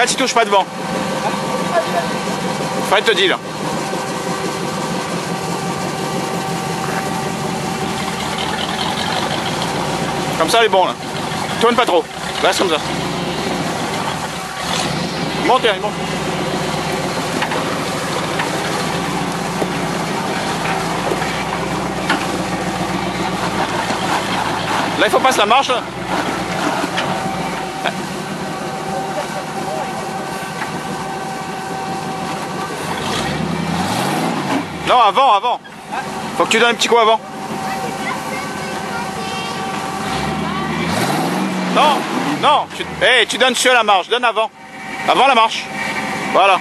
Regarde si tu touches pas devant. Fred te dit là. Comme ça, elle est bon là. Tourne pas trop. Reste comme ça. Monte, allez, monte. Là, il faut passer la marche. Non, avant, avant. Faut que tu donnes un petit coup avant. Non, non. Tu, hey, tu donnes sur la marche. Donne avant. Avant la marche. Voilà.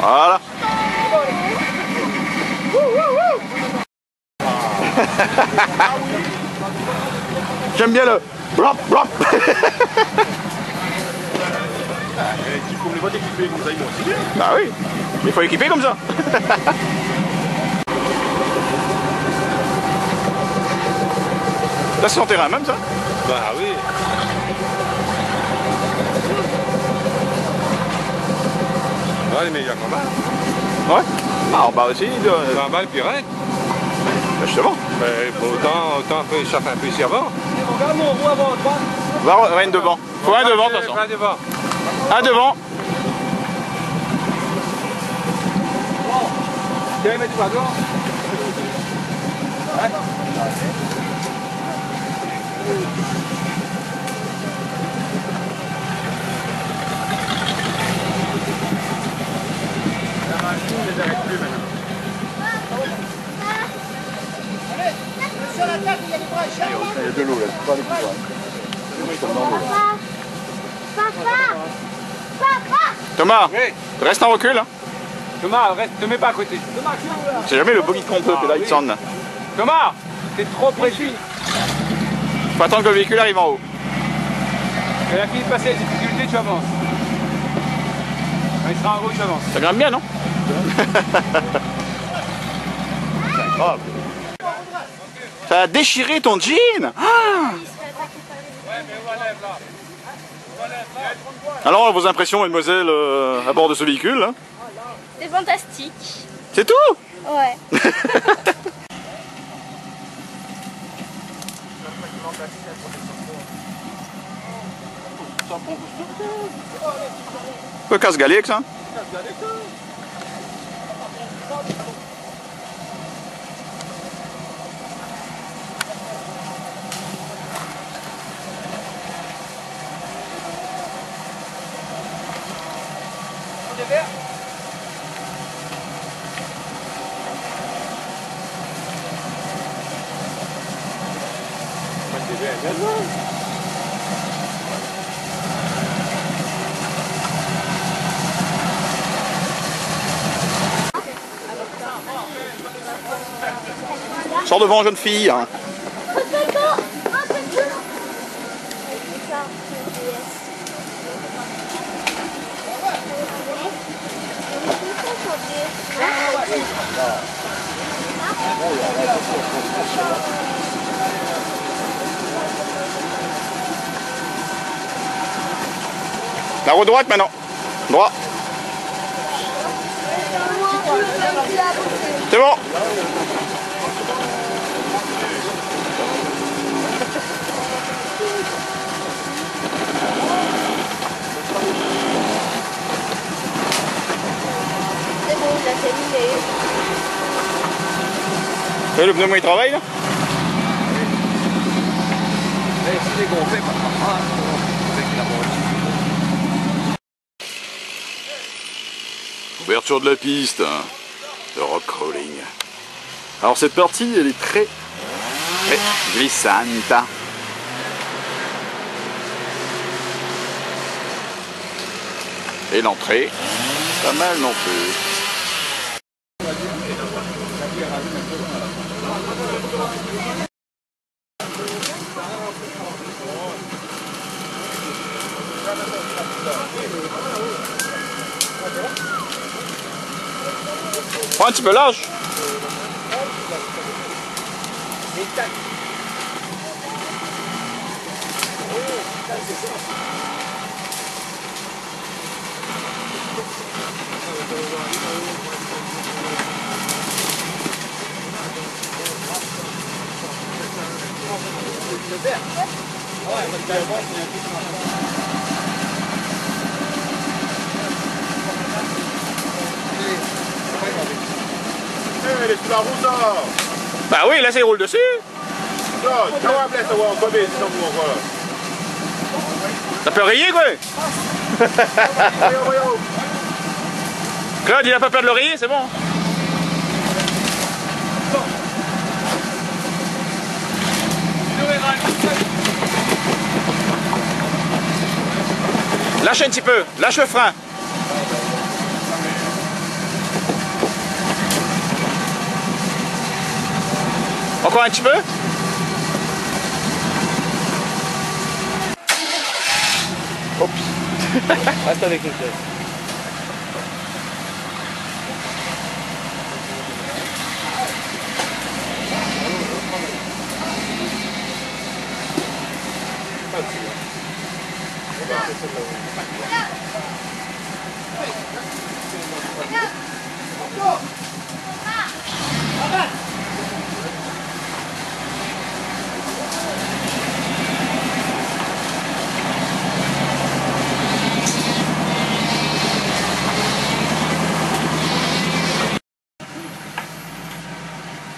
Voilà. J'aime bien le blop blop. Comme les voitures équipées comme ça, ils vont aussi bien. Bah oui, il faut équiper comme ça. Là, c'est son terrain même, ça Bah oui. Ouais, les meilleurs combats. Ouais. Ah, en bas aussi, de... C'est un bal pirate. Bah, justement. Faut autant, autant un peu échapper un peu ici avant. Va, va un devant. Faut un devant, de toute façon. Un devant. Il y a de l'eau là, c'est pas les plus Thomas, Oui. reste en recul. Hein. Thomas, reste, te mets pas à côté. C'est jamais le buggy qu'on peut, que là, il sonne. Thomas, t'es trop précis. Faut attendre que le véhicule arrive en haut. Elle a fini de passer les difficultés, tu avances. Quand il sera en haut, tu avances. Ça grimpe bien, non? Grave. Ça a déchiré ton jean Ah Alors, vos impressions, mademoiselle, euh, à bord de ce véhicule hein C'est fantastique. C'est tout Ouais. Un peu casse-galé, ça Sors devant, jeune fille. La roue droite maintenant. Droit. C'est bon. C'est bon, a terminé. Et le pneu, il travaille là? Ouverture de la piste hein, de rock crawling. Alors cette partie, elle est très, très glissante. Et l'entrée, pas mal non plus. Prends un petit peu l'âge. Eh, elle est sous la route là Bah oui, là, il roule dessus. Là, tu vas appeler ça, on va sinon peut rayer, quoi. Claude, il a pas peur de l'oreiller, c'est bon. Lâche un petit peu, lâche le frein. Encore un petit peu Reste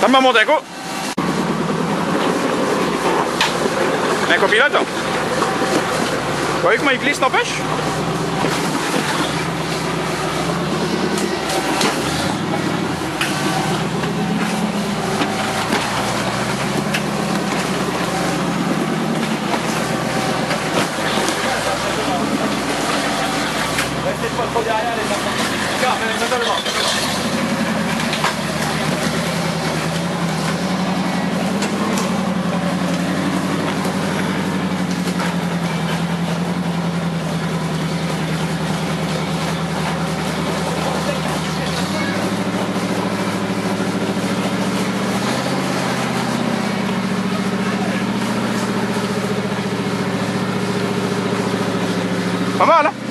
Tam ma młodego? Jako pilota? Kolik ma iglis na peš? Pas hein